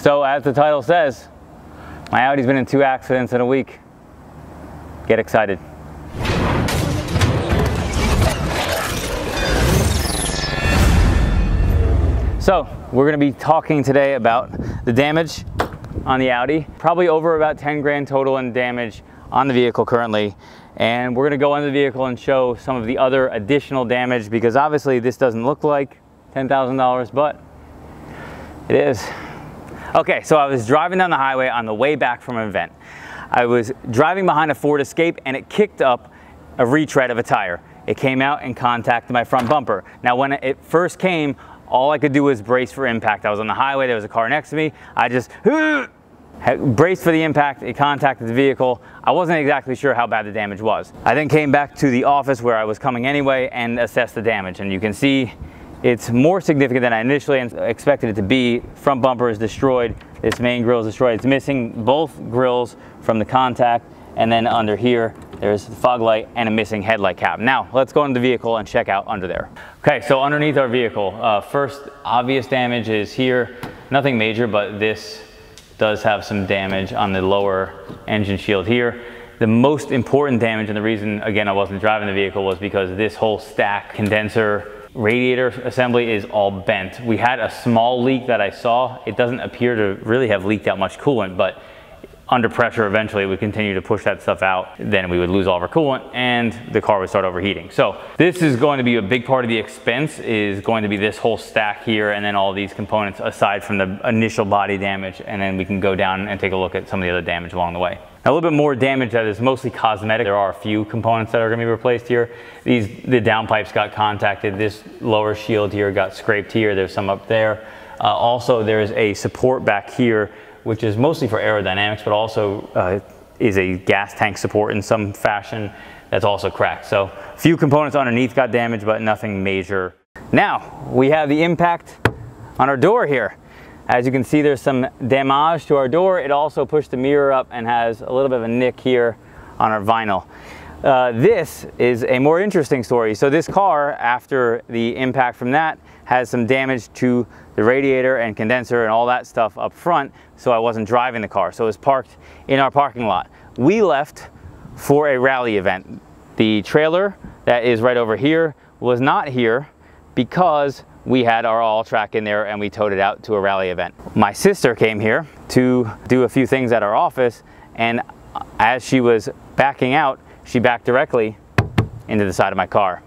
So as the title says, my Audi's been in two accidents in a week. Get excited. So we're gonna be talking today about the damage on the Audi. Probably over about 10 grand total in damage on the vehicle currently. And we're gonna go on the vehicle and show some of the other additional damage because obviously this doesn't look like $10,000, but it is. Okay, so I was driving down the highway on the way back from an event. I was driving behind a Ford Escape and it kicked up a retread of a tire. It came out and contacted my front bumper. Now when it first came, all I could do was brace for impact. I was on the highway, there was a car next to me. I just braced for the impact, it contacted the vehicle. I wasn't exactly sure how bad the damage was. I then came back to the office where I was coming anyway and assessed the damage. And you can see it's more significant than I initially expected it to be. Front bumper is destroyed, this main grill is destroyed. It's missing both grills from the contact and then under here there's the fog light and a missing headlight cap. Now, let's go into the vehicle and check out under there. Okay, so underneath our vehicle, uh, first obvious damage is here. Nothing major, but this does have some damage on the lower engine shield here. The most important damage, and the reason, again, I wasn't driving the vehicle was because this whole stack condenser radiator assembly is all bent. We had a small leak that I saw. It doesn't appear to really have leaked out much coolant, but under pressure eventually we continue to push that stuff out then we would lose all of our coolant and the car would start overheating so this is going to be a big part of the expense is going to be this whole stack here and then all these components aside from the initial body damage and then we can go down and take a look at some of the other damage along the way a little bit more damage that is mostly cosmetic. There are a few components that are gonna be replaced here. These, the downpipes got contacted. This lower shield here got scraped here. There's some up there. Uh, also, there's a support back here which is mostly for aerodynamics, but also uh, is a gas tank support in some fashion that's also cracked. So a few components underneath got damaged, but nothing major. Now, we have the impact on our door here. As you can see, there's some damage to our door. It also pushed the mirror up and has a little bit of a nick here on our vinyl. Uh, this is a more interesting story. So this car, after the impact from that, has some damage to the radiator and condenser and all that stuff up front, so I wasn't driving the car. So it was parked in our parking lot. We left for a rally event. The trailer that is right over here was not here because we had our All-Trac in there and we towed it out to a rally event. My sister came here to do a few things at our office and as she was backing out, she backed directly into the side of my car.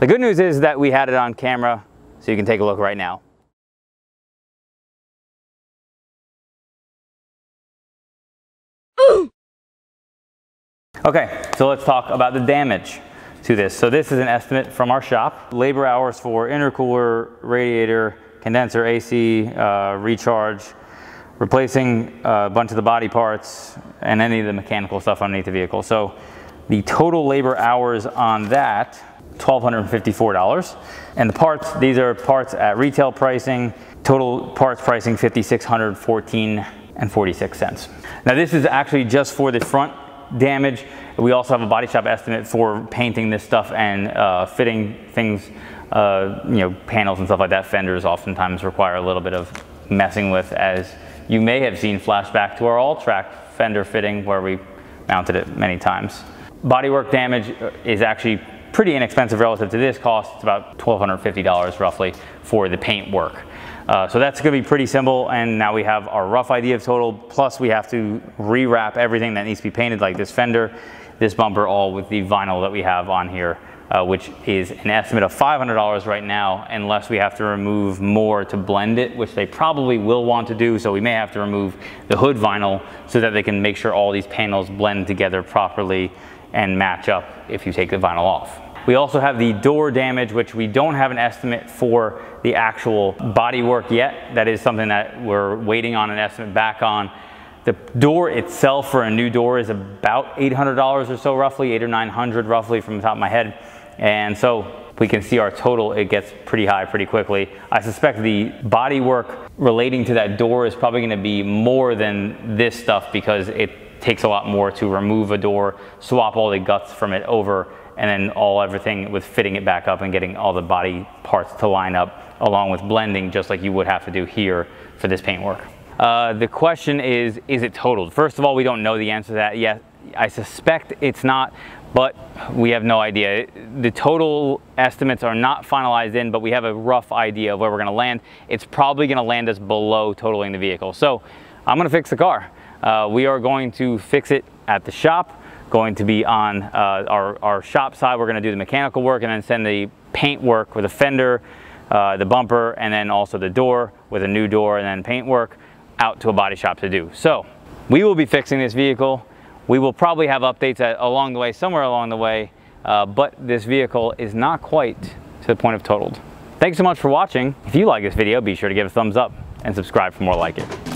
The good news is that we had it on camera so you can take a look right now. Okay, so let's talk about the damage to this. So this is an estimate from our shop. Labor hours for intercooler, radiator, condenser, AC, uh, recharge, replacing a bunch of the body parts, and any of the mechanical stuff underneath the vehicle. So the total labor hours on that $1,254. And the parts, these are parts at retail pricing, total parts pricing 5,614 and 46 cents. Now this is actually just for the front damage. We also have a body shop estimate for painting this stuff and uh, fitting things, uh, you know, panels and stuff like that. Fenders oftentimes require a little bit of messing with as you may have seen flashback to our All-Trac fender fitting where we mounted it many times. Bodywork damage is actually pretty inexpensive relative to this cost. It's about $1,250 roughly for the paint work. Uh, so that's gonna be pretty simple and now we have our rough idea of total, plus we have to rewrap everything that needs to be painted like this fender, this bumper, all with the vinyl that we have on here, uh, which is an estimate of $500 right now, unless we have to remove more to blend it, which they probably will want to do, so we may have to remove the hood vinyl so that they can make sure all these panels blend together properly and match up if you take the vinyl off. We also have the door damage, which we don't have an estimate for the actual body work yet. That is something that we're waiting on an estimate back on. The door itself for a new door is about $800 or so roughly, eight or 900 roughly from the top of my head. And so we can see our total, it gets pretty high pretty quickly. I suspect the body work relating to that door is probably gonna be more than this stuff because it takes a lot more to remove a door, swap all the guts from it over, and then all everything with fitting it back up and getting all the body parts to line up along with blending just like you would have to do here for this paint work. Uh, the question is, is it totaled? First of all, we don't know the answer to that yet. I suspect it's not, but we have no idea. The total estimates are not finalized in, but we have a rough idea of where we're gonna land. It's probably gonna land us below totaling the vehicle. So I'm gonna fix the car. Uh, we are going to fix it at the shop, going to be on uh, our, our shop side. We're gonna do the mechanical work and then send the paint work with a fender, uh, the bumper, and then also the door with a new door and then paint work out to a body shop to do. So we will be fixing this vehicle. We will probably have updates at, along the way, somewhere along the way, uh, but this vehicle is not quite to the point of totaled. Thanks so much for watching. If you like this video, be sure to give a thumbs up and subscribe for more like it.